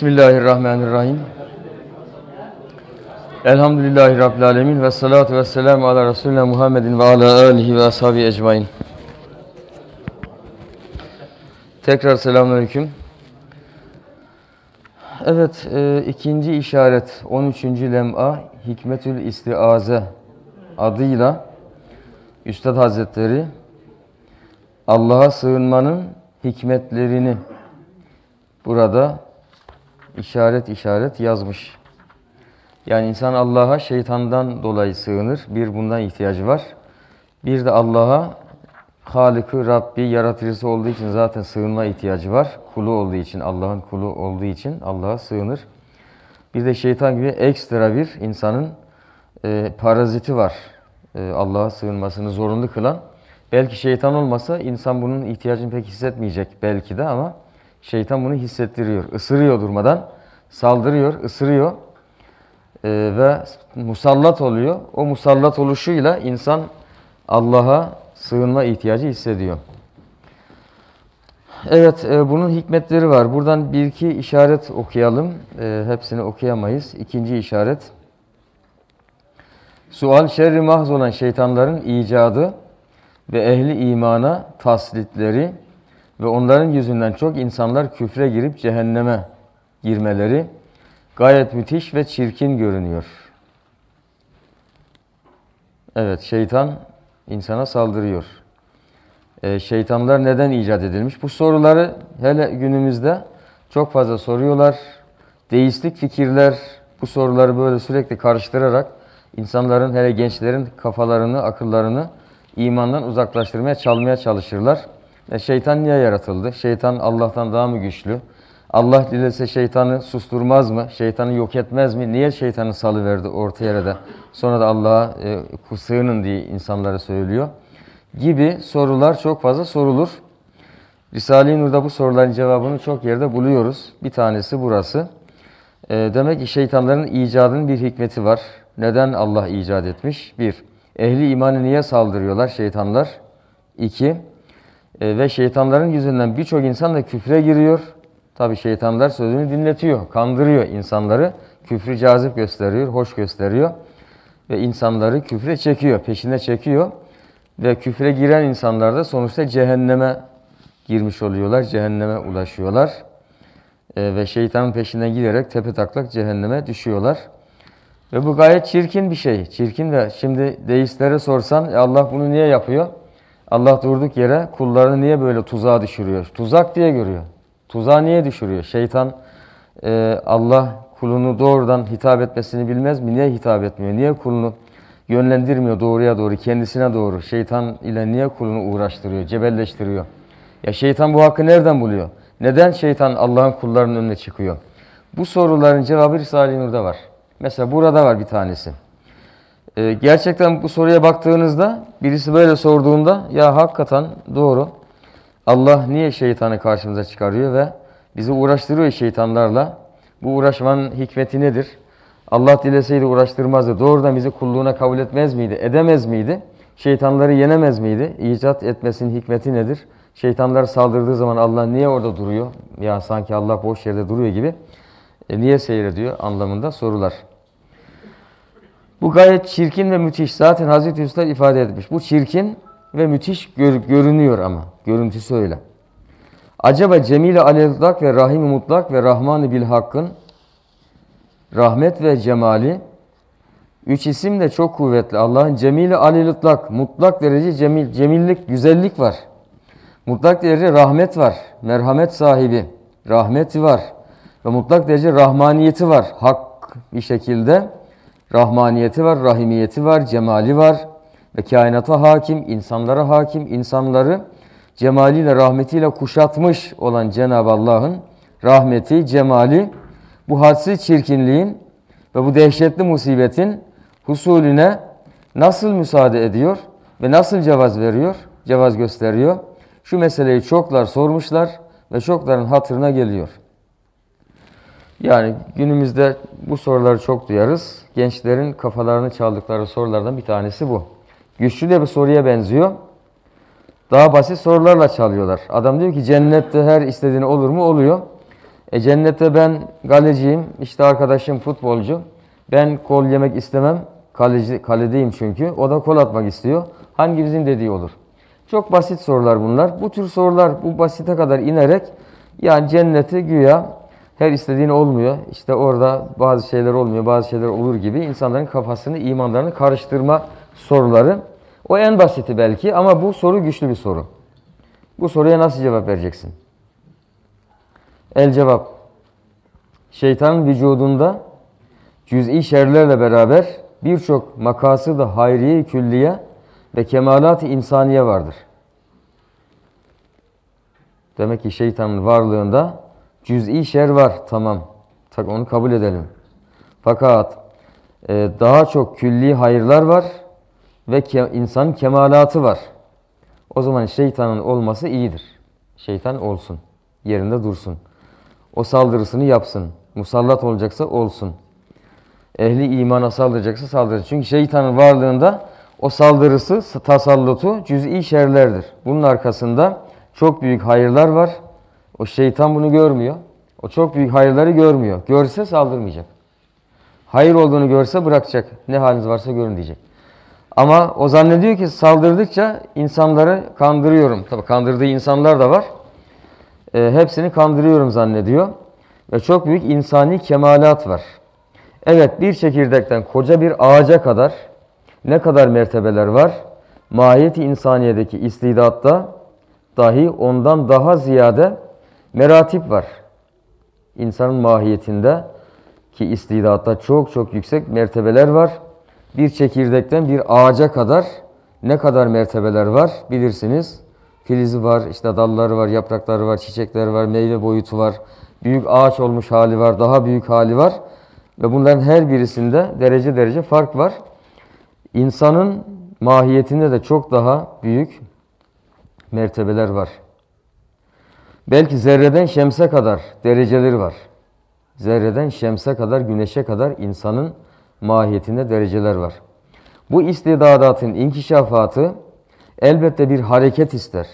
Bismillahirrahmanirrahim. Elhamdülillahi Rabbil Alemin ve salatu ve selamu ala Resulüne Muhammedin ve ala alihi ve ashabi ecmain. Tekrar selamünaleyküm. Evet, e, ikinci işaret 13. lem'a Hikmetül İstiaze adıyla Üstad Hazretleri Allah'a sığınmanın hikmetlerini burada işaret işaret yazmış. Yani insan Allah'a şeytandan dolayı sığınır. Bir bundan ihtiyacı var. Bir de Allah'a Halık'ı, Rabbi, yaratıcısı olduğu için zaten sığınma ihtiyacı var. Kulu olduğu için, Allah'ın kulu olduğu için Allah'a sığınır. Bir de şeytan gibi ekstra bir insanın e, paraziti var. E, Allah'a sığınmasını zorunlu kılan. Belki şeytan olmasa insan bunun ihtiyacını pek hissetmeyecek belki de ama şeytan bunu hissettiriyor. Isırıyor durmadan, saldırıyor, ısırıyor e, ve musallat oluyor. O musallat oluşuyla insan Allah'a sığınma ihtiyacı hissediyor. Evet, e, bunun hikmetleri var. Buradan bir iki işaret okuyalım. E, hepsini okuyamayız. İkinci işaret. Sual şerri mahz olan şeytanların icadı ve ehli imana taslitleri ve onların yüzünden çok insanlar küfre girip cehenneme girmeleri gayet müthiş ve çirkin görünüyor. Evet, şeytan insana saldırıyor. Ee, şeytanlar neden icat edilmiş? Bu soruları hele günümüzde çok fazla soruyorlar. Deistlik fikirler bu soruları böyle sürekli karıştırarak insanların hele gençlerin kafalarını, akıllarını imandan uzaklaştırmaya, çalmaya çalışırlar. E, şeytan niye yaratıldı? Şeytan Allah'tan daha mı güçlü? Allah dilese şeytanı susturmaz mı? Şeytanı yok etmez mi? Niye şeytanı salıverdi orta yere de? Sonra da Allah'a e, sığının diye insanlara söylüyor. Gibi sorular çok fazla sorulur. Risale-i Nur'da bu soruların cevabını çok yerde buluyoruz. Bir tanesi burası. E, demek ki şeytanların icadının bir hikmeti var. Neden Allah icat etmiş? Bir, ehli imanı niye saldırıyorlar şeytanlar? İki, e, ve şeytanların yüzünden birçok insan da küfre giriyor. Tabi şeytanlar sözünü dinletiyor, kandırıyor insanları. Küfrü cazip gösteriyor, hoş gösteriyor. Ve insanları küfre çekiyor, peşine çekiyor. Ve küfre giren insanlar da sonuçta cehenneme girmiş oluyorlar, cehenneme ulaşıyorlar. E, ve şeytanın peşinden giderek tepe taklak cehenneme düşüyorlar. Ve bu gayet çirkin bir şey. Çirkin ve şimdi deistlere sorsan e Allah bunu niye yapıyor? Allah durduk yere kullarını niye böyle tuzağa düşürüyor? Tuzak diye görüyor. Tuzağa niye düşürüyor? Şeytan e, Allah kulunu doğrudan hitap etmesini bilmez mi? Niye hitap etmiyor? Niye kulunu yönlendirmiyor doğruya doğru, kendisine doğru? Şeytan ile niye kulunu uğraştırıyor, cebelleştiriyor? Ya şeytan bu hakkı nereden buluyor? Neden şeytan Allah'ın kullarının önüne çıkıyor? Bu soruların cevabı Risale-i Nur'da var. Mesela burada var bir tanesi. Ee, gerçekten bu soruya baktığınızda birisi böyle sorduğunda ya hakikaten doğru. Allah niye şeytanı karşımıza çıkarıyor ve bizi uğraştırıyor şeytanlarla. Bu uğraşmanın hikmeti nedir? Allah dileseydi uğraştırmazdı. Doğrudan bizi kulluğuna kabul etmez miydi? Edemez miydi? Şeytanları yenemez miydi? İcat etmesinin hikmeti nedir? Şeytanlar saldırdığı zaman Allah niye orada duruyor? Ya sanki Allah boş yerde duruyor gibi. E niye seyrediyor anlamında sorular. Bu gayet çirkin ve müthiş. Zaten Hazreti Üstad ifade etmiş. Bu çirkin ve müthiş gör, görünüyor ama. Görüntüsü öyle. Acaba Cemil-i Aleyhullah ve Rahim-i Mutlak ve Rahman-ı Bilhakk'ın rahmet ve cemali üç isim de çok kuvvetli. Allah'ın Cemil-i Aleyhullah mutlak derece cemil, cemillik, güzellik var. Mutlak derece rahmet var. Merhamet sahibi. Rahmeti var. Ve mutlak derece rahmaniyeti var. Hak bir şekilde rahmaniyeti var, rahimiyeti var, cemali var ve kainata hakim, insanlara hakim, insanları cemaliyle, rahmetiyle kuşatmış olan Cenab-ı Allah'ın rahmeti, cemali bu hadsiz çirkinliğin ve bu dehşetli musibetin husulüne nasıl müsaade ediyor ve nasıl cevaz veriyor, cevaz gösteriyor? Şu meseleyi çoklar sormuşlar ve çokların hatırına geliyor. Yani günümüzde bu soruları çok duyarız. Gençlerin kafalarını çaldıkları sorulardan bir tanesi bu. Güçlü de bir soruya benziyor. Daha basit sorularla çalıyorlar. Adam diyor ki cennette her istediğini olur mu? Oluyor. E cennette ben galeciyim, işte arkadaşım futbolcu. Ben kol yemek istemem, kaleci, kaledeyim çünkü. O da kol atmak istiyor. Hangimizin dediği olur? Çok basit sorular bunlar. Bu tür sorular bu basite kadar inerek yani cenneti güya her istediğin olmuyor. İşte orada bazı şeyler olmuyor, bazı şeyler olur gibi insanların kafasını, imanlarını karıştırma soruları. O en basiti belki ama bu soru güçlü bir soru. Bu soruya nasıl cevap vereceksin? El cevap. Şeytanın vücudunda cüz'i şerlerle beraber birçok makası da hayriye külliye ve kemalat-ı insaniye vardır. Demek ki şeytanın varlığında cüz'i şer var. Tamam. Tak onu kabul edelim. Fakat e, daha çok külli hayırlar var ve ke, insanın kemalatı var. O zaman şeytanın olması iyidir. Şeytan olsun. Yerinde dursun. O saldırısını yapsın. Musallat olacaksa olsun. Ehli imana saldıracaksa saldırsın. Çünkü şeytanın varlığında o saldırısı, tasallutu cüz'i şerlerdir. Bunun arkasında çok büyük hayırlar var. O şeytan bunu görmüyor. O çok büyük hayırları görmüyor. Görse saldırmayacak. Hayır olduğunu görse bırakacak. Ne haliniz varsa görün diyecek. Ama o zannediyor ki saldırdıkça insanları kandırıyorum. Tabi kandırdığı insanlar da var. E, hepsini kandırıyorum zannediyor. Ve çok büyük insani kemalat var. Evet bir çekirdekten koca bir ağaca kadar ne kadar mertebeler var? Mahiyeti insaniyedeki istidatta dahi ondan daha ziyade meratip var. İnsanın mahiyetinde ki istidatta çok çok yüksek mertebeler var. Bir çekirdekten bir ağaca kadar ne kadar mertebeler var bilirsiniz. Filizi var, işte dalları var, yaprakları var, çiçekleri var, meyve boyutu var. Büyük ağaç olmuş hali var, daha büyük hali var. Ve bunların her birisinde derece derece fark var. İnsanın mahiyetinde de çok daha büyük mertebeler var. Belki zerreden şemse kadar dereceleri var. Zerreden şemse kadar, güneşe kadar insanın mahiyetinde dereceler var. Bu istidadatın inkişafatı elbette bir hareket ister.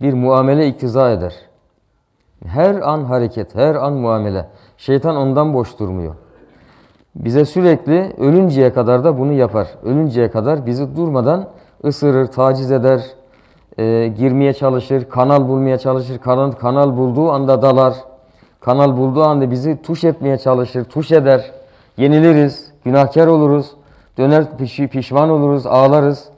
Bir muamele iktiza eder. Her an hareket, her an muamele. Şeytan ondan boş durmuyor. Bize sürekli ölünceye kadar da bunu yapar. Ölünceye kadar bizi durmadan ısırır, taciz eder, e, girmeye çalışır, kanal bulmaya çalışır. Kanal, kanal bulduğu anda dalar. Kanal bulduğu anda bizi tuş etmeye çalışır, tuş eder. Yeniliriz, günahkar oluruz, döner piş, pişman oluruz, ağlarız.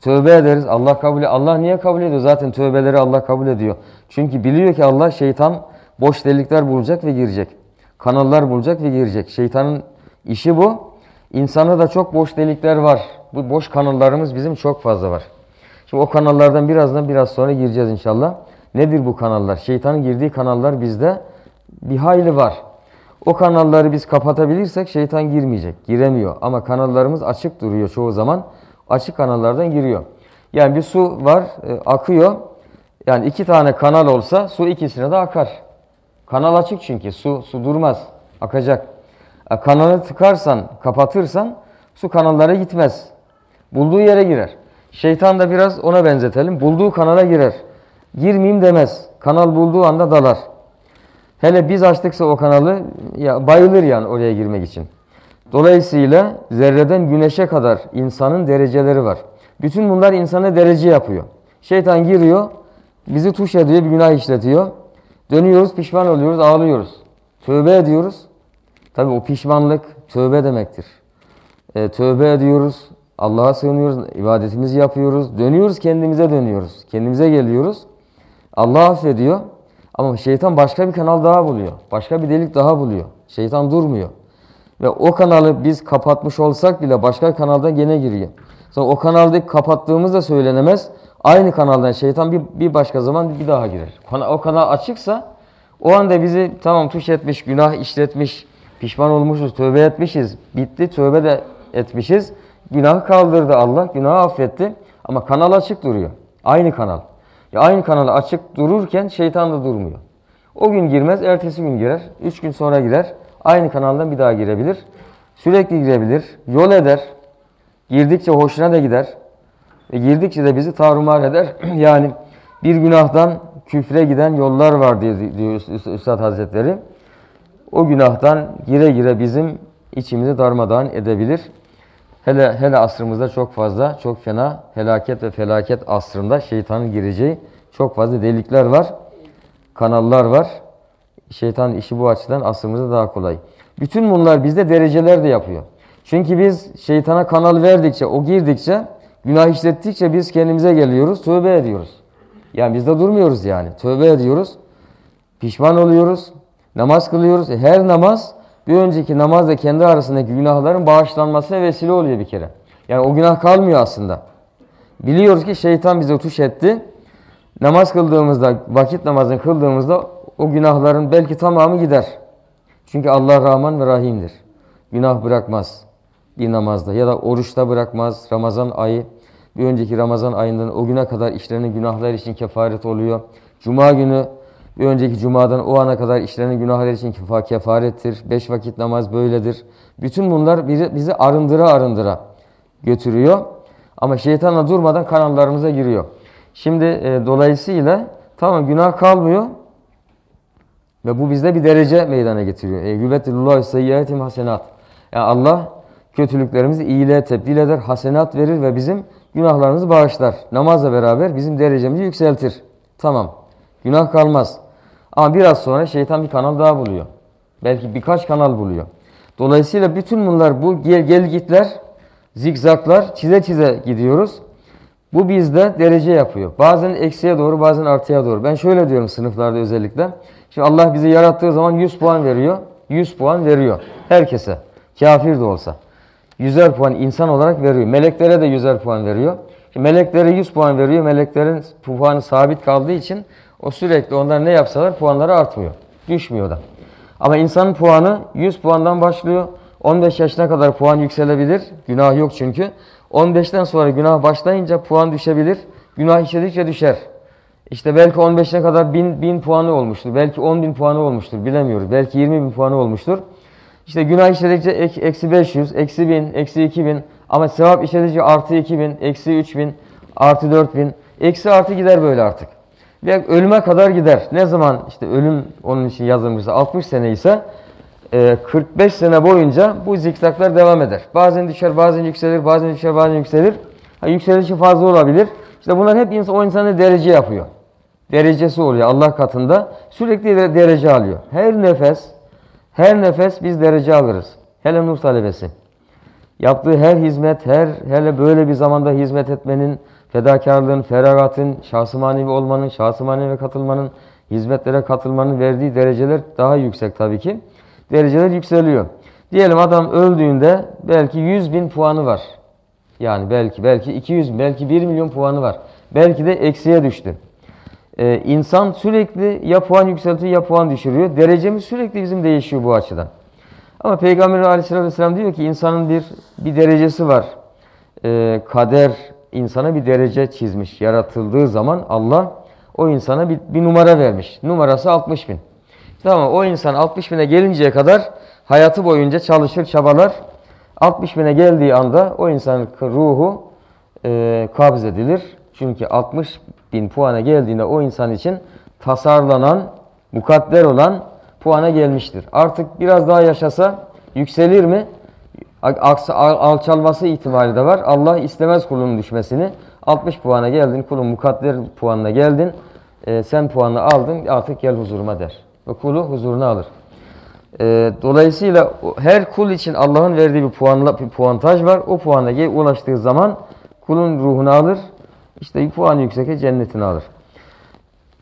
Tövbe ederiz. Allah kabul Allah niye kabul ediyor? Zaten tövbeleri Allah kabul ediyor. Çünkü biliyor ki Allah şeytan boş delikler bulacak ve girecek. Kanallar bulacak ve girecek. Şeytanın işi bu. İnsana da çok boş delikler var. Bu boş kanallarımız bizim çok fazla var. Şimdi o kanallardan birazdan biraz sonra gireceğiz inşallah. Nedir bu kanallar? Şeytanın girdiği kanallar bizde bir hayli var. O kanalları biz kapatabilirsek şeytan girmeyecek, giremiyor. Ama kanallarımız açık duruyor çoğu zaman. Açık kanallardan giriyor. Yani bir su var, e, akıyor. Yani iki tane kanal olsa su ikisine de akar. Kanal açık çünkü su su durmaz, akacak. E, kanalı tıkarsan, kapatırsan su kanallara gitmez. Bulduğu yere girer. Şeytan da biraz ona benzetelim. Bulduğu kanala girer. Girmeyeyim demez. Kanal bulduğu anda dalar. Hele biz açtıksa o kanalı ya bayılır yani oraya girmek için. Dolayısıyla zerreden güneşe kadar insanın dereceleri var. Bütün bunlar insana derece yapıyor. Şeytan giriyor, bizi tuş ediyor, bir günah işletiyor. Dönüyoruz, pişman oluyoruz, ağlıyoruz. Tövbe ediyoruz. Tabi o pişmanlık tövbe demektir. E, tövbe ediyoruz, Allah'a sığınıyoruz, ibadetimizi yapıyoruz, dönüyoruz kendimize dönüyoruz. Kendimize geliyoruz. Allah affediyor. Ama şeytan başka bir kanal daha buluyor. Başka bir delik daha buluyor. Şeytan durmuyor. Ve o kanalı biz kapatmış olsak bile başka kanaldan gene giriyor. Sonra o kanalda kapattığımız da söylenemez. Aynı kanaldan şeytan bir, bir başka zaman bir daha girer. O kanal açıksa o anda bizi tamam tuş etmiş, günah işletmiş, pişman olmuşuz, tövbe etmişiz. Bitti, tövbe de etmişiz. Günah kaldırdı Allah, günahı affetti. Ama kanal açık duruyor. Aynı kanal. Ya aynı kanal açık dururken şeytan da durmuyor. O gün girmez, ertesi gün girer. Üç gün sonra girer. Aynı kanaldan bir daha girebilir. Sürekli girebilir. Yol eder. Girdikçe hoşuna da gider. Ve girdikçe de bizi tarumar eder. yani bir günahtan küfre giden yollar var diyor Üstad Hazretleri. o günahtan gire gire bizim içimizi darmadağın edebilir. Hele hele asrımızda çok fazla, çok fena helaket ve felaket asrında şeytanın gireceği çok fazla delikler var, kanallar var. Şeytanın işi bu açıdan asrımızda daha kolay. Bütün bunlar bizde dereceler de yapıyor. Çünkü biz şeytana kanal verdikçe, o girdikçe, günah işlettikçe biz kendimize geliyoruz, tövbe ediyoruz. Yani biz de durmuyoruz yani. Tövbe ediyoruz, pişman oluyoruz, namaz kılıyoruz. E, Her namaz bir önceki namazla kendi arasındaki günahların bağışlanmasına vesile oluyor bir kere. Yani o günah kalmıyor aslında. Biliyoruz ki şeytan bize tuş etti. Namaz kıldığımızda, vakit namazını kıldığımızda o günahların belki tamamı gider. Çünkü Allah Rahman ve Rahim'dir. Günah bırakmaz bir namazda ya da oruçta bırakmaz. Ramazan ayı bir önceki Ramazan ayından o güne kadar işlerinin günahlar için kefaret oluyor. Cuma günü bir önceki cumadan o ana kadar işlerinin günahlar için kefa- kefarettir. Beş vakit namaz böyledir. Bütün bunlar bizi, arındıra arındıra götürüyor. Ama şeytanla durmadan kanallarımıza giriyor. Şimdi e, dolayısıyla tamam günah kalmıyor ve bu bizde bir derece meydana getiriyor. E, Yübetilullah seyyiatim hasenat. Yani Allah kötülüklerimizi iyiliğe tebdil eder, hasenat verir ve bizim günahlarımızı bağışlar. Namazla beraber bizim derecemizi yükseltir. Tamam. Günah kalmaz. Ama biraz sonra şeytan bir kanal daha buluyor. Belki birkaç kanal buluyor. Dolayısıyla bütün bunlar bu gel, gel gitler, zikzaklar çize çize gidiyoruz. Bu bizde derece yapıyor. Bazen eksiye doğru bazen artıya doğru. Ben şöyle diyorum sınıflarda özellikle. Şimdi Allah bizi yarattığı zaman 100 puan veriyor. 100 puan veriyor. Herkese. Kafir de olsa. 100'er puan insan olarak veriyor. Meleklere de 100'er puan veriyor. Şimdi meleklere 100 puan veriyor. Meleklerin puanı sabit kaldığı için o sürekli onlar ne yapsalar puanları artmıyor. Düşmüyor da. Ama insanın puanı 100 puandan başlıyor. 15 yaşına kadar puan yükselebilir. Günah yok çünkü. 15'ten sonra günah başlayınca puan düşebilir. Günah işledikçe düşer. İşte belki 15'e kadar 1000, 1000 puanı olmuştur. Belki 10 bin puanı olmuştur. Bilemiyoruz. Belki 20 bin puanı olmuştur. İşte günah işledikçe ek- eksi 500, eksi 1000, eksi 2000 ama sevap işledikçe artı 2000, eksi 3000, artı 4000, eksi artı gider böyle artık. Ve ölüme kadar gider. Ne zaman işte ölüm onun için yazılmışsa 60 sene ise e, 45 sene boyunca bu zikzaklar devam eder. Bazen düşer, bazen yükselir, bazen düşer, bazen yükselir. Ha, yükselişi fazla olabilir. İşte bunlar hep insan, o insanı derece yapıyor. Derecesi oluyor Allah katında. Sürekli de- derece alıyor. Her nefes, her nefes biz derece alırız. Hele nur talebesi. Yaptığı her hizmet, her hele böyle bir zamanda hizmet etmenin, fedakarlığın, feragatın, şahsı manevi olmanın, şahsı manevi katılmanın, hizmetlere katılmanın verdiği dereceler daha yüksek tabii ki. Dereceler yükseliyor. Diyelim adam öldüğünde belki 100 bin puanı var. Yani belki belki 200 bin, belki 1 milyon puanı var. Belki de eksiye düştü. Ee, insan sürekli ya puan yükseltiyor ya puan düşürüyor. Derecemiz sürekli bizim değişiyor bu açıdan. Ama Peygamber aleyhissalatü vesselam diyor ki insanın bir bir derecesi var. Ee, kader insana bir derece çizmiş. Yaratıldığı zaman Allah o insana bir, bir numara vermiş. Numarası 60 bin. Tamam o insan 60 bine gelinceye kadar hayatı boyunca çalışır, çabalar. 60 bine geldiği anda o insanın ruhu e, kabz edilir. Çünkü 60 bin puana geldiğinde o insan için tasarlanan, mukadder olan puana gelmiştir. Artık biraz daha yaşasa yükselir mi? Aksa, al- alçalması ihtimali de var. Allah istemez kulunun düşmesini. 60 puana geldin, kulun mukadder puanına geldin. E, sen puanını aldın, artık gel huzuruma der. Ve kulu huzuruna alır. E, dolayısıyla her kul için Allah'ın verdiği bir, puanla, bir puantaj var. O puana ulaştığı zaman kulun ruhunu alır. İşte puanı yüksekse cennetini alır.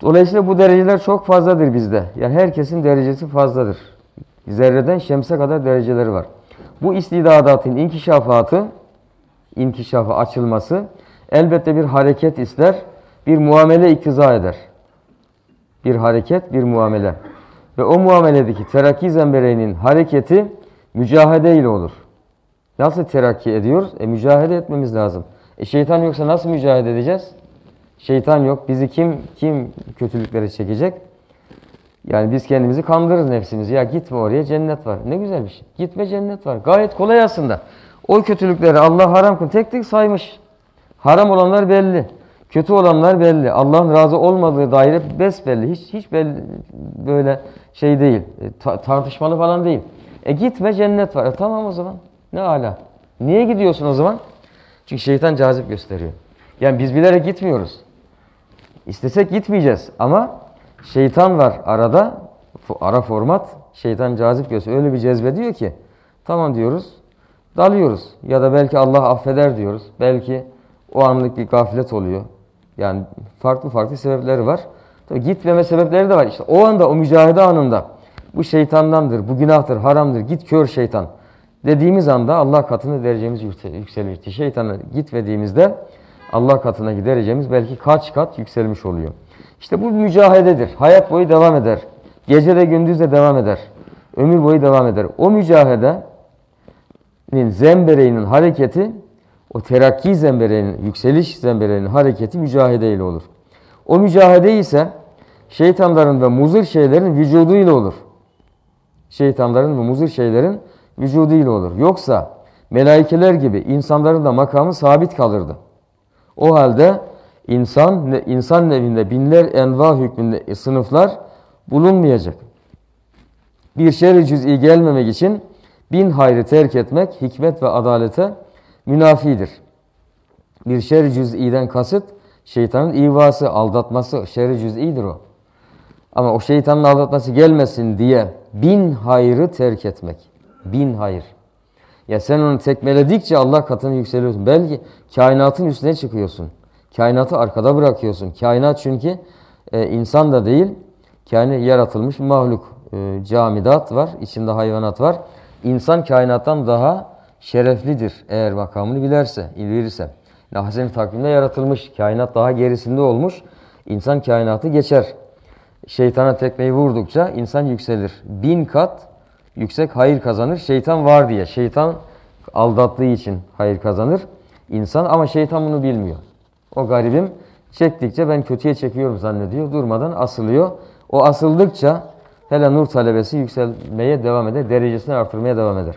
Dolayısıyla bu dereceler çok fazladır bizde. Yani herkesin derecesi fazladır. Zerreden şemse kadar dereceleri var. Bu istidadatın inkişafatı, inkişafı açılması elbette bir hareket ister, bir muamele iktiza eder. Bir hareket, bir muamele. Ve o muameledeki terakki zembereğinin hareketi mücahede ile olur. Nasıl terakki ediyoruz? E mücahede etmemiz lazım. E şeytan yoksa nasıl mücahede edeceğiz? Şeytan yok. Bizi kim kim kötülüklere çekecek? Yani biz kendimizi kandırırız nefsimizi. Ya gitme oraya cennet var. Ne güzel bir şey. Gitme cennet var. Gayet kolay aslında. O kötülükleri Allah haram kıl. Tek tek saymış. Haram olanlar belli. Kötü olanlar belli. Allah'ın razı olmadığı daire besbelli. Hiç hiç belli, böyle şey değil. e, ta- tartışmalı falan değil. E gitme cennet var. E tamam o zaman. Ne ala. Niye gidiyorsun o zaman? Çünkü şeytan cazip gösteriyor. Yani biz bilerek gitmiyoruz. İstesek gitmeyeceğiz ama şeytan var arada. Ara format şeytan cazip gösteriyor. Öyle bir cezbediyor ki tamam diyoruz. Dalıyoruz. Ya da belki Allah affeder diyoruz. Belki o anlık bir gaflet oluyor. Yani farklı farklı sebepleri var. Tabii gitmeme sebepleri de var. İşte o anda o mücahede anında bu şeytandandır, bu günahtır, haramdır. Git kör şeytan dediğimiz anda Allah katına derecemiz yükse- yükselir. İşte Şeytana gitmediğimizde Allah katına derecemiz belki kaç kat yükselmiş oluyor. İşte bu mücahededir. Hayat boyu devam eder. Gece de gündüz de devam eder. Ömür boyu devam eder. O mücahedenin zembereğinin hareketi, o terakki zembereğinin, yükseliş zembereğinin hareketi mücahede ile olur. O mücahede ise şeytanların ve muzır şeylerin vücuduyla olur. Şeytanların ve muzır şeylerin vücuduyla olur. Yoksa melaikeler gibi insanların da makamı sabit kalırdı. O halde insan insan nevinde binler enva hükmünde sınıflar bulunmayacak. Bir şer-i cüz'i gelmemek için bin hayrı terk etmek hikmet ve adalete münafidir. Bir şer-i cüz'iden kasıt şeytanın ivası, aldatması, şer-i cüz'idir o. Ama o şeytanın aldatması gelmesin diye bin hayrı terk etmek. Bin hayır. Ya sen onu tekmeledikçe Allah katına yükseliyorsun. Belki kainatın üstüne çıkıyorsun. Kainatı arkada bırakıyorsun. Kainat çünkü e, insan da değil, kendi yaratılmış mahluk. E, camidat var, içinde hayvanat var. İnsan kainattan daha şereflidir eğer makamını bilerse, bilirse. Nahzen takvimde yaratılmış, kainat daha gerisinde olmuş. İnsan kainatı geçer. Şeytana tekmeyi vurdukça insan yükselir. Bin kat yüksek hayır kazanır. Şeytan var diye. Şeytan aldattığı için hayır kazanır. İnsan ama şeytan bunu bilmiyor. O garibim çektikçe ben kötüye çekiyorum zannediyor. Durmadan asılıyor. O asıldıkça hele nur talebesi yükselmeye devam eder. Derecesini artırmaya devam eder.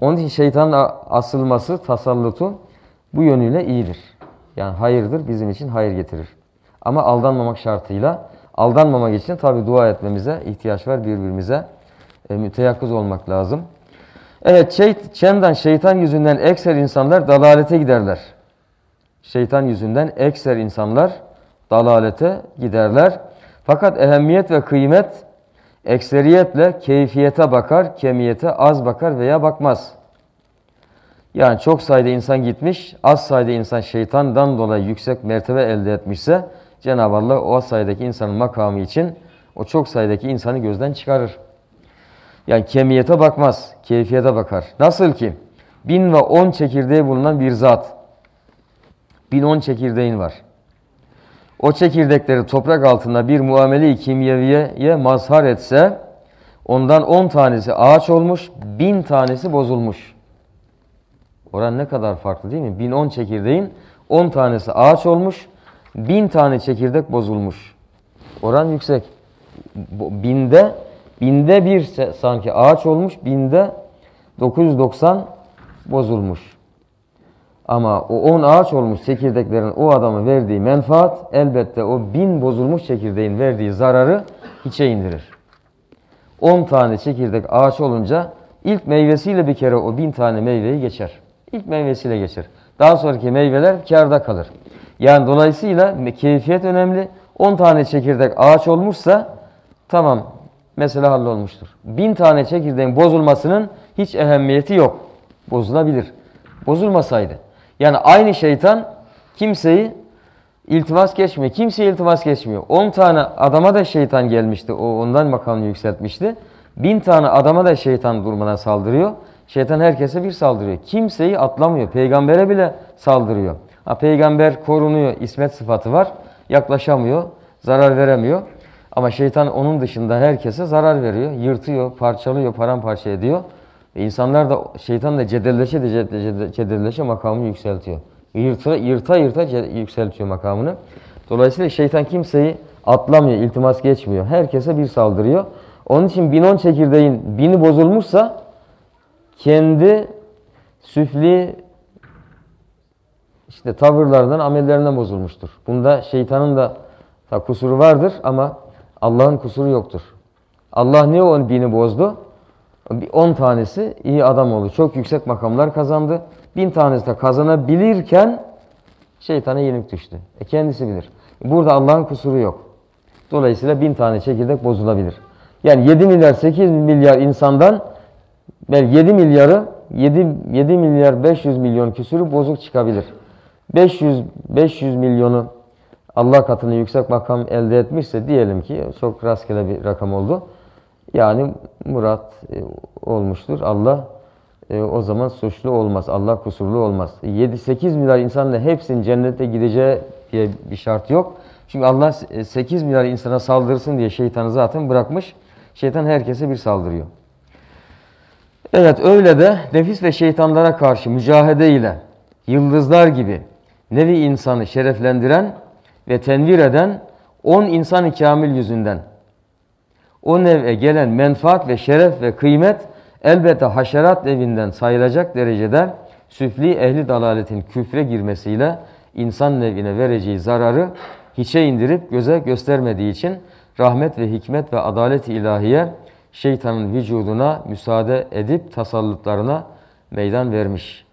Onun için şeytanın asılması, tasallutu bu yönüyle iyidir. Yani hayırdır, bizim için hayır getirir. Ama aldanmamak şartıyla, aldanmamak için tabi dua etmemize ihtiyaç var birbirimize. E, müteyakkız olmak lazım. Evet, şey, çenden şeytan yüzünden ekser insanlar dalalete giderler. Şeytan yüzünden ekser insanlar dalalete giderler. Fakat ehemmiyet ve kıymet ekseriyetle keyfiyete bakar, kemiyete az bakar veya bakmaz. Yani çok sayıda insan gitmiş, az sayıda insan şeytandan dolayı yüksek mertebe elde etmişse Cenab-ı Allah o az sayıdaki insanın makamı için o çok sayıdaki insanı gözden çıkarır. Yani kemiyete bakmaz, keyfiyete bakar. Nasıl ki bin ve on çekirdeği bulunan bir zat, bin on çekirdeğin var. O çekirdekleri toprak altında bir muamele-i kimyeviyeye mazhar etse, ondan on tanesi ağaç olmuş, bin tanesi bozulmuş. Oran ne kadar farklı değil mi? Bin on çekirdeğin on tanesi ağaç olmuş, bin tane çekirdek bozulmuş. Oran yüksek. Binde Binde bir sanki ağaç olmuş, binde 990 bozulmuş. Ama o 10 ağaç olmuş çekirdeklerin o adamı verdiği menfaat elbette o bin bozulmuş çekirdeğin verdiği zararı hiçe indirir. 10 tane çekirdek ağaç olunca ilk meyvesiyle bir kere o bin tane meyveyi geçer. İlk meyvesiyle geçer. Daha sonraki meyveler karda kalır. Yani dolayısıyla keyfiyet önemli. 10 tane çekirdek ağaç olmuşsa tamam mesele hallolmuştur. Bin tane çekirdeğin bozulmasının hiç ehemmiyeti yok. Bozulabilir. Bozulmasaydı. Yani aynı şeytan kimseyi iltimas geçmiyor. Kimseye iltimas geçmiyor. 10 tane adama da şeytan gelmişti. O ondan makamını yükseltmişti. Bin tane adama da şeytan durmadan saldırıyor. Şeytan herkese bir saldırıyor. Kimseyi atlamıyor. Peygambere bile saldırıyor. Ha, peygamber korunuyor. İsmet sıfatı var. Yaklaşamıyor. Zarar veremiyor. Ama şeytan onun dışında herkese zarar veriyor. Yırtıyor, parçalıyor, paramparça ediyor. Ve insanlar da şeytan da cedelleşe de cedelleşe makamını yükseltiyor. Yırta yırta, yırta yükseltiyor makamını. Dolayısıyla şeytan kimseyi atlamıyor, iltimas geçmiyor. Herkese bir saldırıyor. Onun için bin on çekirdeğin bini bozulmuşsa kendi süfli işte tavırlarından, amellerinden bozulmuştur. Bunda şeytanın da, kusuru vardır ama Allah'ın kusuru yoktur. Allah niye o bini bozdu? 10 tanesi iyi adam oldu. Çok yüksek makamlar kazandı. Bin tanesi de kazanabilirken şeytana yenik düştü. E kendisi bilir. Burada Allah'ın kusuru yok. Dolayısıyla bin tane çekirdek bozulabilir. Yani 7 milyar 8 milyar insandan belki 7 milyarı 7, 7 milyar 500 milyon küsürü bozuk çıkabilir. 500 500 milyonu Allah katını yüksek makam elde etmişse diyelim ki çok rastgele bir rakam oldu. Yani murat e, olmuştur. Allah e, o zaman suçlu olmaz. Allah kusurlu olmaz. 7-8 milyar insanla hepsinin cennete gideceği diye bir şart yok. Çünkü Allah 8 milyar insana saldırsın diye şeytanı zaten bırakmış. Şeytan herkese bir saldırıyor. Evet öyle de nefis ve şeytanlara karşı mücahede ile yıldızlar gibi nevi insanı şereflendiren ve tenvir eden on insan-ı kamil yüzünden o nev'e gelen menfaat ve şeref ve kıymet elbette haşerat evinden sayılacak derecede süfli ehli dalaletin küfre girmesiyle insan nevine vereceği zararı hiçe indirip göze göstermediği için rahmet ve hikmet ve adalet ilahiye şeytanın vücuduna müsaade edip tasallutlarına meydan vermiş.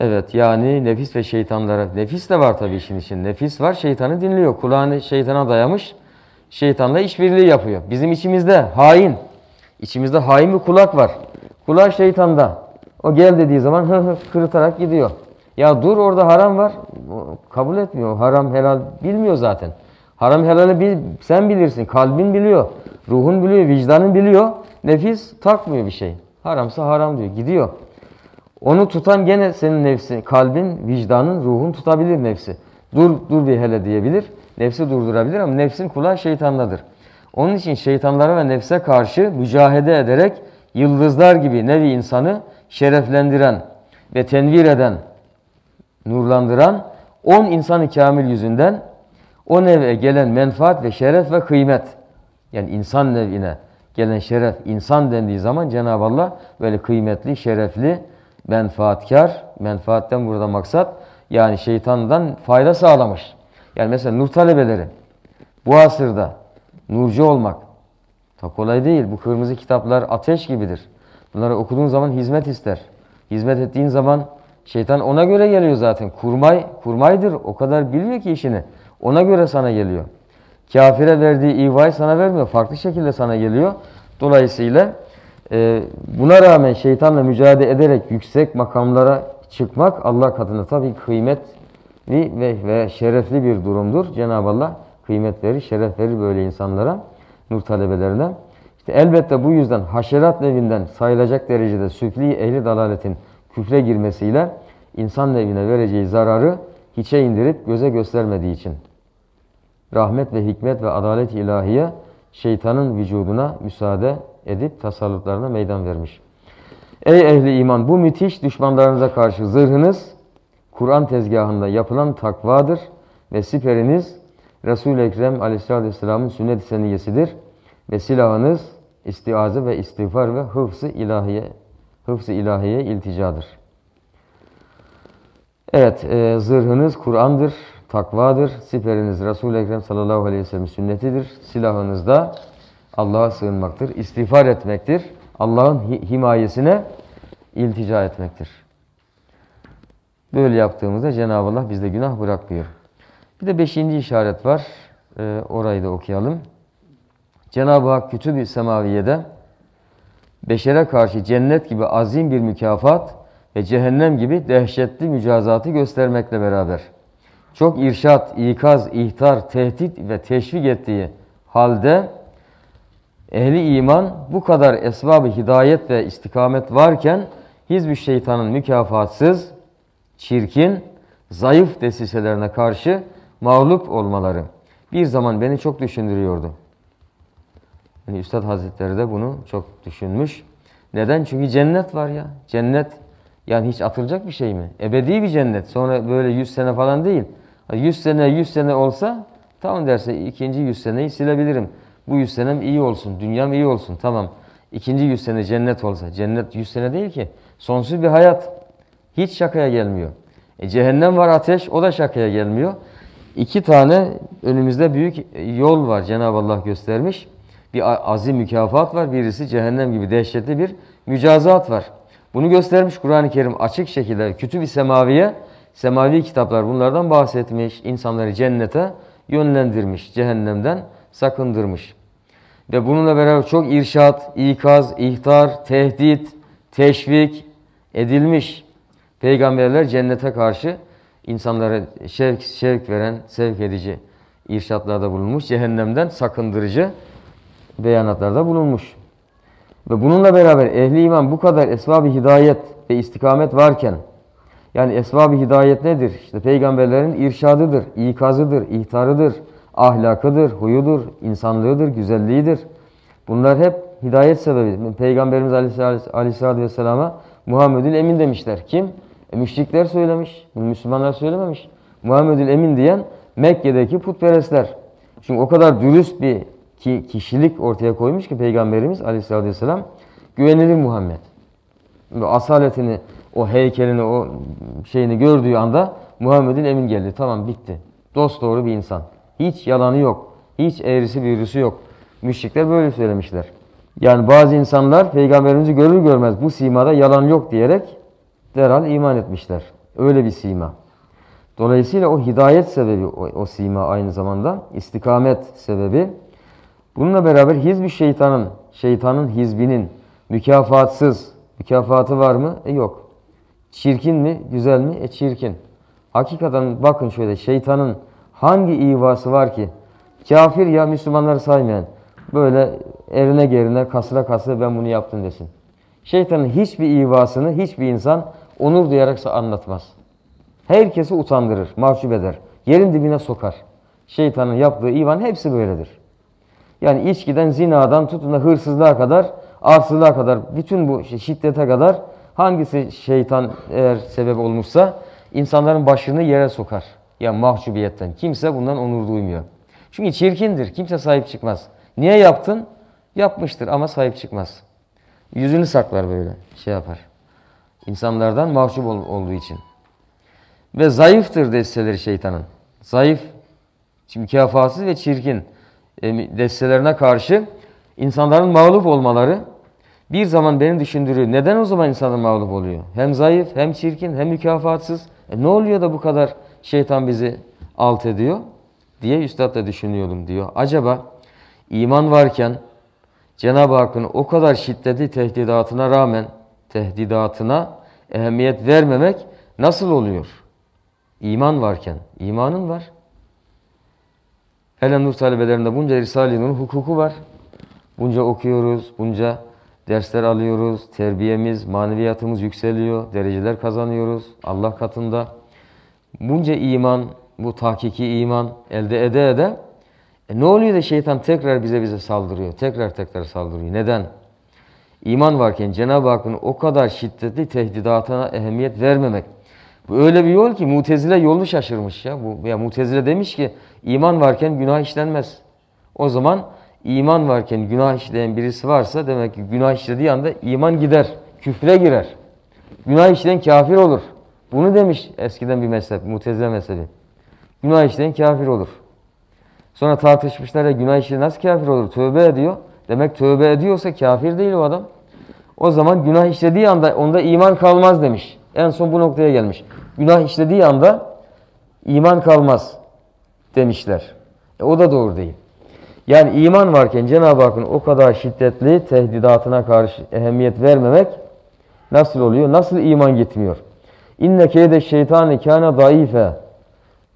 Evet yani nefis ve şeytanlara, nefis de var tabii işin için. Nefis var şeytanı dinliyor. Kulağını şeytana dayamış. Şeytanla işbirliği yapıyor. Bizim içimizde hain. İçimizde hain bir kulak var. Kulak şeytanda. O gel dediği zaman hı hı kırıtarak gidiyor. Ya dur orada haram var. Kabul etmiyor. Haram helal bilmiyor zaten. Haram helali bil, sen bilirsin. Kalbin biliyor. Ruhun biliyor. Vicdanın biliyor. Nefis takmıyor bir şey. Haramsa haram diyor. Gidiyor. Onu tutan gene senin nefsi, kalbin, vicdanın, ruhun tutabilir nefsi. Dur, dur bir hele diyebilir. Nefsi durdurabilir ama nefsin kulağı şeytandadır. Onun için şeytanlara ve nefse karşı mücahede ederek yıldızlar gibi nevi insanı şereflendiren ve tenvir eden, nurlandıran on insanı kamil yüzünden o neve gelen menfaat ve şeref ve kıymet yani insan nevine gelen şeref insan dendiği zaman Cenab-ı Allah böyle kıymetli, şerefli, menfaatkar, menfaatten burada maksat yani şeytandan fayda sağlamış. Yani mesela nur talebeleri bu asırda nurcu olmak ta kolay değil. Bu kırmızı kitaplar ateş gibidir. Bunları okuduğun zaman hizmet ister. Hizmet ettiğin zaman şeytan ona göre geliyor zaten. Kurmay, kurmaydır. O kadar biliyor ki işini. Ona göre sana geliyor. Kafire verdiği ivayı sana vermiyor. Farklı şekilde sana geliyor. Dolayısıyla e, buna rağmen şeytanla mücadele ederek yüksek makamlara çıkmak Allah katında tabii kıymetli ve, ve şerefli bir durumdur. Cenab-ı Allah kıymet verir, şeref verir böyle insanlara, nur talebelerine. İşte elbette bu yüzden haşerat nevinden sayılacak derecede süfli ehli dalaletin küfre girmesiyle insan nevine vereceği zararı hiçe indirip göze göstermediği için rahmet ve hikmet ve adalet ilahiye şeytanın vücuduna müsaade edip tasarruflarına meydan vermiş. Ey ehli iman bu müthiş düşmanlarınıza karşı zırhınız Kur'an tezgahında yapılan takvadır ve siperiniz Resul-i Ekrem aleyhissalatü vesselamın sünnet-i seniyesidir ve silahınız istiazı ve istiğfar ve hıfzı ilahiye hıfzı ilahiye ilticadır. Evet, e, zırhınız Kur'an'dır, takvadır, siperiniz Resul-i Ekrem sallallahu aleyhi ve sünnetidir, silahınız da Allah'a sığınmaktır, istiğfar etmektir, Allah'ın himayesine iltica etmektir. Böyle yaptığımızda Cenab-ı Allah bizde günah bırakmıyor. Bir de beşinci işaret var. E, orayı da okuyalım. Cenab-ı Hak kütüb-i semaviyede beşere karşı cennet gibi azim bir mükafat ve cehennem gibi dehşetli mücazatı göstermekle beraber çok irşat, ikaz, ihtar, tehdit ve teşvik ettiği halde ehli iman bu kadar esbab-ı hidayet ve istikamet varken hizb şeytanın mükafatsız, çirkin, zayıf desiselerine karşı mağlup olmaları bir zaman beni çok düşündürüyordu. Yani Üstad Hazretleri de bunu çok düşünmüş. Neden? Çünkü cennet var ya. Cennet yani hiç atılacak bir şey mi? Ebedi bir cennet. Sonra böyle 100 sene falan değil. 100 sene 100 sene olsa tamam derse ikinci 100 seneyi silebilirim. Bu 100 senem iyi olsun, dünyam iyi olsun tamam. İkinci 100 sene cennet olsa. Cennet 100 sene değil ki. Sonsuz bir hayat. Hiç şakaya gelmiyor. E, cehennem var ateş o da şakaya gelmiyor. İki tane önümüzde büyük yol var Cenab-ı Allah göstermiş. Bir azim mükafat var. Birisi cehennem gibi dehşetli bir mücazat var. Bunu göstermiş Kur'an-ı Kerim açık şekilde. Kütüb-i semaviye, semavi kitaplar bunlardan bahsetmiş. İnsanları cennete yönlendirmiş. Cehennemden sakındırmış. Ve bununla beraber çok irşat, ikaz, ihtar, tehdit, teşvik edilmiş. Peygamberler cennete karşı insanlara şevk, şevk veren, sevk edici irşatlarda bulunmuş. Cehennemden sakındırıcı beyanatlarda bulunmuş. Ve bununla beraber ehli iman bu kadar esbab-ı hidayet ve istikamet varken yani esbab-ı hidayet nedir? İşte peygamberlerin irşadıdır, ikazıdır, ihtarıdır, ahlakıdır, huyudur, insanlığıdır, güzelliğidir. Bunlar hep hidayet sebebi. Peygamberimiz Aleyhisselatü Vesselam'a Muhammedül Emin demişler. Kim? E, müşrikler söylemiş. Müslümanlar söylememiş. Muhammedül Emin diyen Mekke'deki putperestler. Çünkü o kadar dürüst bir ki kişilik ortaya koymuş ki Peygamberimiz Aleyhisselatü Vesselam güvenilir Muhammed. Ve asaletini, o heykelini, o şeyini gördüğü anda Muhammed'in emin geldi. Tamam bitti. Dost doğru bir insan. Hiç yalanı yok. Hiç eğrisi büğrüsü yok. Müşrikler böyle söylemişler. Yani bazı insanlar peygamberimizi görür görmez bu simada yalan yok diyerek derhal iman etmişler. Öyle bir sima. Dolayısıyla o hidayet sebebi o, o sima aynı zamanda istikamet sebebi. Bununla beraber hizbi şeytanın, şeytanın hizbinin mükafatsız, mükafatı var mı? E yok. Çirkin mi? Güzel mi? E çirkin. Hakikaten bakın şöyle şeytanın hangi ivası var ki? Kafir ya Müslümanları saymayan böyle erine gerine kasıla kasıla ben bunu yaptım desin. Şeytanın hiçbir ivasını hiçbir insan onur duyarak anlatmaz. Herkesi utandırır, mahcup eder. Yerin dibine sokar. Şeytanın yaptığı ivan hepsi böyledir. Yani içkiden, zinadan tutun da hırsızlığa kadar, arsızlığa kadar, bütün bu şiddete kadar hangisi şeytan eğer sebep olmuşsa insanların başını yere sokar. Ya yani mahcubiyetten. Kimse bundan onur duymuyor. Çünkü çirkindir. Kimse sahip çıkmaz. Niye yaptın? Yapmıştır ama sahip çıkmaz. Yüzünü saklar böyle. Şey yapar. İnsanlardan mahcup ol, olduğu için. Ve zayıftır desteleri şeytanın. Zayıf, mükafatsız ve çirkin e, destelerine karşı insanların mağlup olmaları bir zaman beni düşündürüyor. Neden o zaman insanlar mağlup oluyor? Hem zayıf, hem çirkin, hem mükafatsız. E ne oluyor da bu kadar şeytan bizi alt ediyor? Diye üstad da düşünüyordum diyor. Acaba iman varken Cenab-ı Hakk'ın o kadar şiddetli tehdidatına rağmen tehdidatına ehemmiyet vermemek nasıl oluyor? İman varken. imanın var. Hele Nur talebelerinde bunca Risale-i Nur'un hukuku var. Bunca okuyoruz, bunca dersler alıyoruz, terbiyemiz, maneviyatımız yükseliyor, dereceler kazanıyoruz Allah katında. Bunca iman, bu tahkiki iman elde ede ede e ne oluyor da şeytan tekrar bize bize saldırıyor, tekrar tekrar saldırıyor. Neden? İman varken Cenab-ı Hakk'ın o kadar şiddetli tehdidatına ehemmiyet vermemek. Bu öyle bir yol ki Mutezile yolunu şaşırmış ya. Bu ya Mutezile demiş ki iman varken günah işlenmez. O zaman iman varken günah işleyen birisi varsa demek ki günah işlediği anda iman gider, küfre girer. Günah işleyen kafir olur. Bunu demiş eskiden bir mezhep, Mutezile mezhebi. Günah işleyen kafir olur. Sonra tartışmışlar ya günah işleyen nasıl kafir olur? Tövbe ediyor. Demek tövbe ediyorsa kafir değil o adam. O zaman günah işlediği anda onda iman kalmaz demiş. En son bu noktaya gelmiş. Günah işlediği anda iman kalmaz demişler. E, o da doğru değil. Yani iman varken Cenab-ı Hakk'ın o kadar şiddetli tehdidatına karşı ehemmiyet vermemek nasıl oluyor? Nasıl iman gitmiyor? İnne keyde şeytani kâne zayıfe.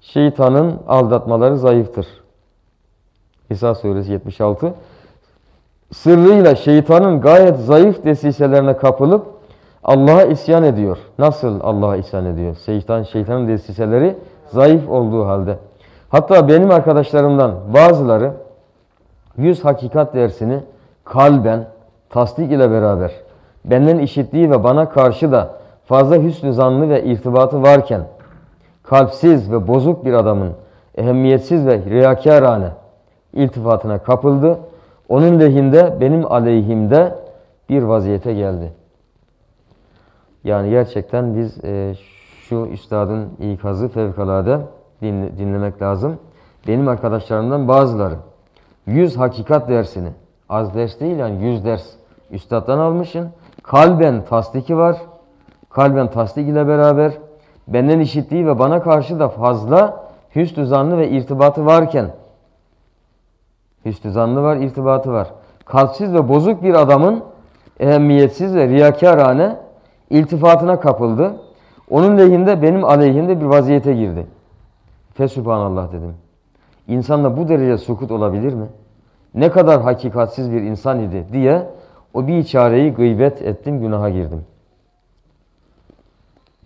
Şeytanın aldatmaları zayıftır. İsa suresi 76. Sırrıyla şeytanın gayet zayıf desiselerine kapılıp Allah'a isyan ediyor. Nasıl Allah'a isyan ediyor? Şeytan, şeytanın desiseleri zayıf olduğu halde. Hatta benim arkadaşlarımdan bazıları yüz hakikat dersini kalben, tasdik ile beraber benden işittiği ve bana karşı da fazla hüsnü zanlı ve irtibatı varken kalpsiz ve bozuk bir adamın ehemmiyetsiz ve riyakarane iltifatına kapıldı. Onun lehinde benim aleyhimde bir vaziyete geldi. Yani gerçekten biz e, şu üstadın ikazı fevkalade dinle- dinlemek lazım. Benim arkadaşlarımdan bazıları 100 hakikat dersini, az ders değil yani 100 ders üstaddan almışsın. Kalben tasdiki var. Kalben tasdik ile beraber benden işittiği ve bana karşı da fazla hüsnü zannı ve irtibatı varken hüsnü zannı var, irtibatı var. Kalpsiz ve bozuk bir adamın ehemmiyetsiz ve riyakarane iltifatına kapıldı. Onun lehinde benim aleyhimde bir vaziyete girdi. Fesubhanallah dedim. İnsanla bu derece sukut olabilir mi? Ne kadar hakikatsiz bir insan idi diye o bir çareyi gıybet ettim, günaha girdim.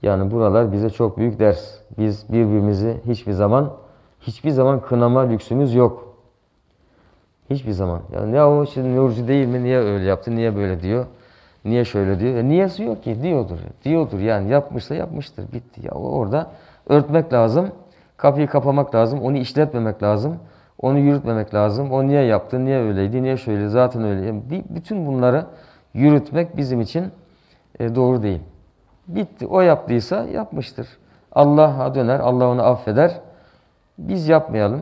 Yani buralar bize çok büyük ders. Biz birbirimizi hiçbir zaman hiçbir zaman kınama lüksümüz yok. Hiçbir zaman. Yani ya o şimdi Nurcu değil mi? Niye öyle yaptı? Niye böyle diyor? Niye şöyle diyor? E niyesi yok ki. Diyordur. Diyordur yani. Yapmışsa yapmıştır. Bitti. Ya orada örtmek lazım. Kapıyı kapamak lazım. Onu işletmemek lazım. Onu yürütmemek lazım. O niye yaptı? Niye öyleydi? Niye şöyle? Zaten öyle. Yani bütün bunları yürütmek bizim için e, doğru değil. Bitti. O yaptıysa yapmıştır. Allah'a döner. Allah onu affeder. Biz yapmayalım.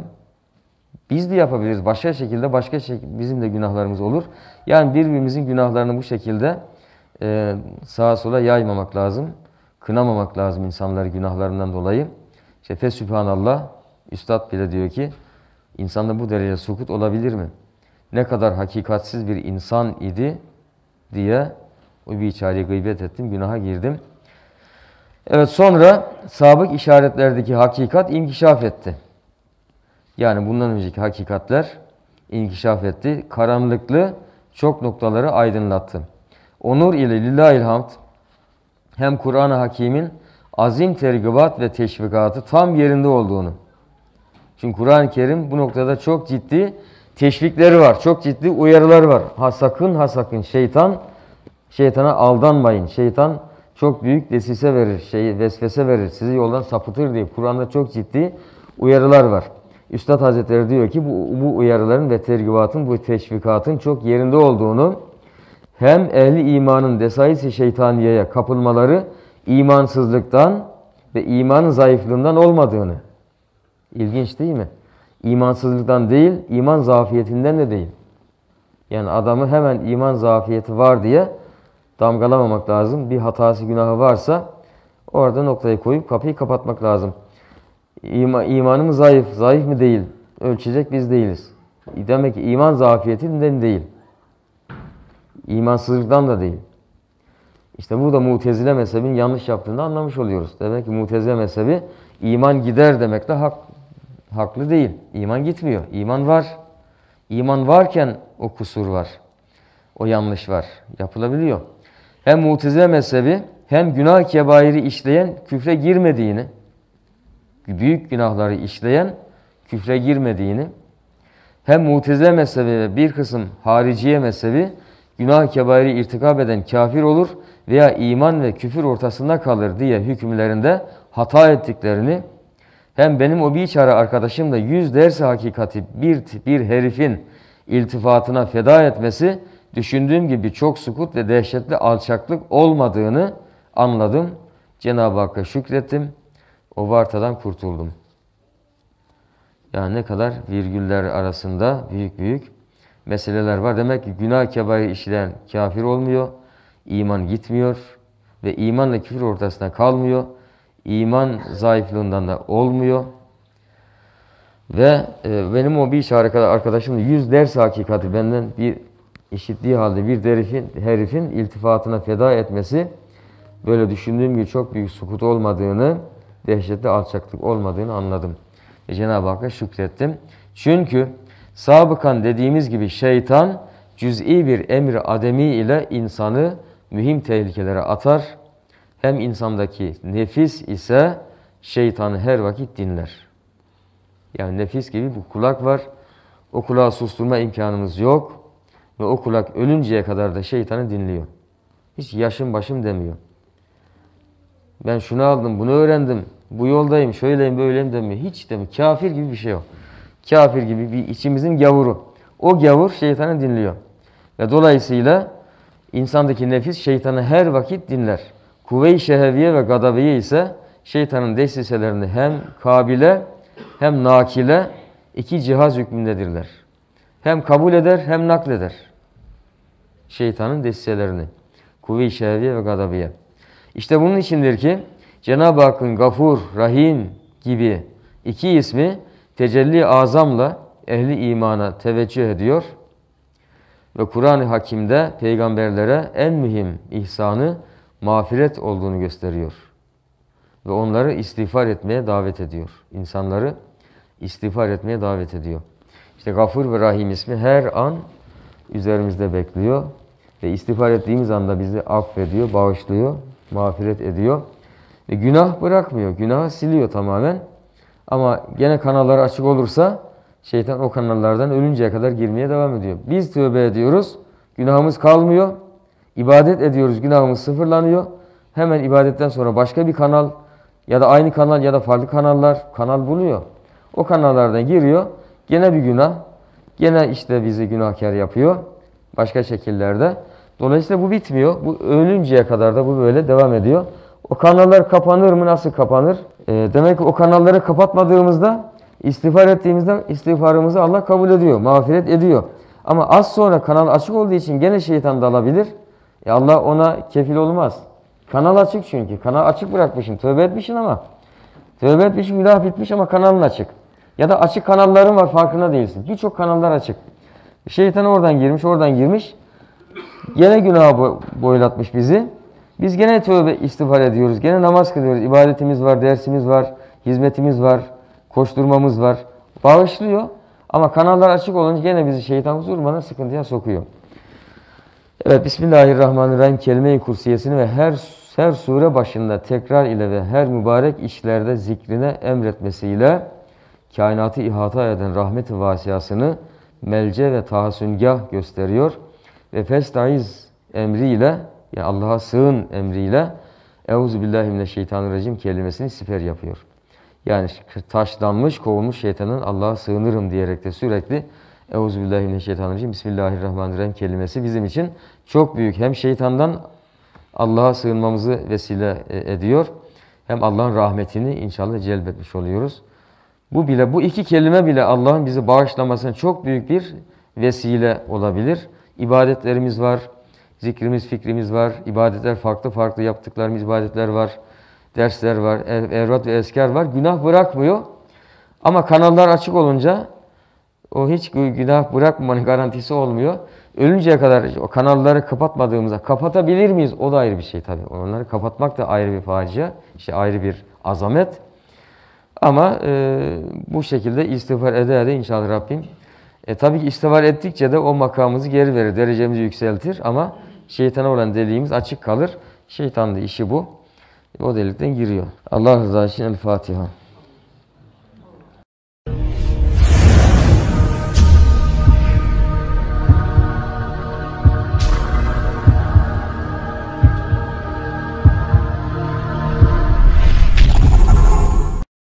Biz de yapabiliriz. Başka şekilde başka şekilde bizim de günahlarımız olur. Yani birbirimizin günahlarını bu şekilde e, sağa sola yaymamak lazım. Kınamamak lazım insanları günahlarından dolayı. İşte Fesübhanallah Üstad bile diyor ki insanda bu derece sukut olabilir mi? Ne kadar hakikatsiz bir insan idi diye o bir çareyi gıybet ettim, günaha girdim. Evet sonra sabık işaretlerdeki hakikat inkişaf etti. Yani bundan önceki hakikatler inkişaf etti. Karanlıklı çok noktaları aydınlattı. Onur ile lillahil hamd hem Kur'an-ı Hakim'in azim tergibat ve teşvikatı tam yerinde olduğunu. Çünkü Kur'an-ı Kerim bu noktada çok ciddi teşvikleri var. Çok ciddi uyarıları var. Ha sakın ha sakın şeytan şeytana aldanmayın. Şeytan çok büyük desise verir, şey, vesvese verir, sizi yoldan sapıtır diye Kur'an'da çok ciddi uyarılar var. Üstad Hazretleri diyor ki bu, bu uyarıların ve tergibatın, bu teşvikatın çok yerinde olduğunu hem ehli imanın desayisi şeytaniyeye kapılmaları imansızlıktan ve imanın zayıflığından olmadığını. İlginç değil mi? İmansızlıktan değil, iman zafiyetinden de değil. Yani adamı hemen iman zafiyeti var diye damgalamamak lazım. Bir hatası günahı varsa orada noktayı koyup kapıyı kapatmak lazım. İma, imanım zayıf, zayıf mı değil? Ölçecek biz değiliz. Demek ki iman zafiyetinden değil. İmansızlıktan da değil. İşte burada mutezile mezhebin yanlış yaptığını anlamış oluyoruz. Demek ki mutezile mezhebi iman gider demekle hak, haklı değil. İman gitmiyor. İman var. İman varken o kusur var. O yanlış var. Yapılabiliyor. Hem mutezile mezhebi hem günah kebairi işleyen küfre girmediğini, büyük günahları işleyen küfre girmediğini, hem mutezile mezhebi ve bir kısım hariciye mezhebi günah kebairi irtikab eden kafir olur veya iman ve küfür ortasında kalır diye hükümlerinde hata ettiklerini, hem benim o biçare arkadaşım da yüz dersi hakikati bir, bir herifin iltifatına feda etmesi düşündüğüm gibi çok sukut ve dehşetli alçaklık olmadığını anladım. Cenab-ı Hakk'a şükrettim. O vartadan kurtuldum. Yani ne kadar virgüller arasında büyük büyük meseleler var. Demek ki günah kebair işleyen kafir olmuyor. iman gitmiyor. Ve imanla küfür ortasında kalmıyor. İman zayıflığından da olmuyor. Ve e, benim o bir iş arkadaşım yüz ders hakikati benden bir işittiği halde bir herifin, herifin iltifatına feda etmesi böyle düşündüğüm gibi çok büyük sukut olmadığını, dehşetli alçaklık olmadığını anladım. E, Cenab-ı Hakk'a şükrettim. Çünkü sabıkan dediğimiz gibi şeytan cüz'i bir emri ademi ile insanı mühim tehlikelere atar. Hem insandaki nefis ise şeytanı her vakit dinler. Yani nefis gibi bir kulak var. O kulağı susturma imkanımız yok. Ve o kulak ölünceye kadar da şeytanı dinliyor. Hiç yaşım başım demiyor. Ben şunu aldım, bunu öğrendim, bu yoldayım, şöyleyim, böyleyim demiyor. Hiç demiyor. Kafir gibi bir şey yok. Kafir gibi bir içimizin gavuru. O gavur şeytanı dinliyor. Ve dolayısıyla insandaki nefis şeytanı her vakit dinler. Kuvve-i şeheviye ve gadabiye ise şeytanın desiselerini hem kabile hem nakile iki cihaz hükmündedirler. Hem kabul eder hem nakleder. Şeytanın desiselerini. Kuvve-i şeheviye ve gadabiye. İşte bunun içindir ki Cenab-ı Hakk'ın Gafur, Rahim gibi iki ismi tecelli azamla ehli imana teveccüh ediyor ve Kur'an-ı Hakim'de peygamberlere en mühim ihsanı mağfiret olduğunu gösteriyor. Ve onları istiğfar etmeye davet ediyor. İnsanları istiğfar etmeye davet ediyor. İşte Gafur ve Rahim ismi her an üzerimizde bekliyor. Ve istiğfar ettiğimiz anda bizi affediyor, bağışlıyor, mağfiret ediyor. Ve günah bırakmıyor, günahı siliyor tamamen. Ama gene kanallar açık olursa şeytan o kanallardan ölünceye kadar girmeye devam ediyor. Biz tövbe ediyoruz, günahımız kalmıyor. İbadet ediyoruz, günahımız sıfırlanıyor. Hemen ibadetten sonra başka bir kanal ya da aynı kanal ya da farklı kanallar kanal buluyor. O kanallardan giriyor. Gene bir günah. Gene işte bizi günahkar yapıyor. Başka şekillerde. Dolayısıyla bu bitmiyor. Bu ölünceye kadar da bu böyle devam ediyor. O kanallar kapanır mı? Nasıl kapanır? Ee, demek ki o kanalları kapatmadığımızda istiğfar ettiğimizde istiğfarımızı Allah kabul ediyor. Mağfiret ediyor. Ama az sonra kanal açık olduğu için gene şeytan dalabilir. E Allah ona kefil olmaz. Kanal açık çünkü. Kanal açık bırakmışsın. Tövbe etmişsin ama. Tövbe etmişsin günah bitmiş ama kanalın açık. Ya da açık kanalların var farkında değilsin. Birçok kanallar açık. Şeytan oradan girmiş, oradan girmiş. Gene günah boylatmış bizi. Biz gene tövbe istiğfar ediyoruz. Gene namaz kılıyoruz. İbadetimiz var, dersimiz var, hizmetimiz var, koşturmamız var. Bağışlıyor. Ama kanallar açık olunca gene bizi şeytan huzurmadan sıkıntıya sokuyor. Evet Bismillahirrahmanirrahim kelime-i kursiyesini ve her her sure başında tekrar ile ve her mübarek işlerde zikrine emretmesiyle kainatı ihata eden rahmet-i vasiyasını melce ve tahassüngah gösteriyor. Ve festaiz emriyle yani Allah'a sığın emriyle Euzu billahi mineşşeytanirracim kelimesini siper yapıyor. Yani taşlanmış, kovulmuş şeytanın Allah'a sığınırım diyerek de sürekli Euzubillahimineşşeytanirracim Bismillahirrahmanirrahim kelimesi bizim için çok büyük. Hem şeytandan Allah'a sığınmamızı vesile e, ediyor. Hem Allah'ın rahmetini inşallah celbetmiş oluyoruz. Bu bile bu iki kelime bile Allah'ın bizi bağışlamasına çok büyük bir vesile olabilir. İbadetlerimiz var, zikrimiz, fikrimiz var, ibadetler farklı farklı yaptıklarımız ibadetler var, dersler var, evrat ve esker var. Günah bırakmıyor. Ama kanallar açık olunca o hiç günah bırakmamanın garantisi olmuyor. Ölünceye kadar o kanalları kapatmadığımızda kapatabilir miyiz? O da ayrı bir şey tabii. Onları kapatmak da ayrı bir facia. işte ayrı bir azamet. Ama e, bu şekilde istiğfar ede ede inşallah Rabbim. E, tabii ki istiğfar ettikçe de o makamımızı geri verir. Derecemizi yükseltir ama şeytana olan deliğimiz açık kalır. Şeytanın da işi bu. O delikten giriyor. Allah rızası için El Fatiha.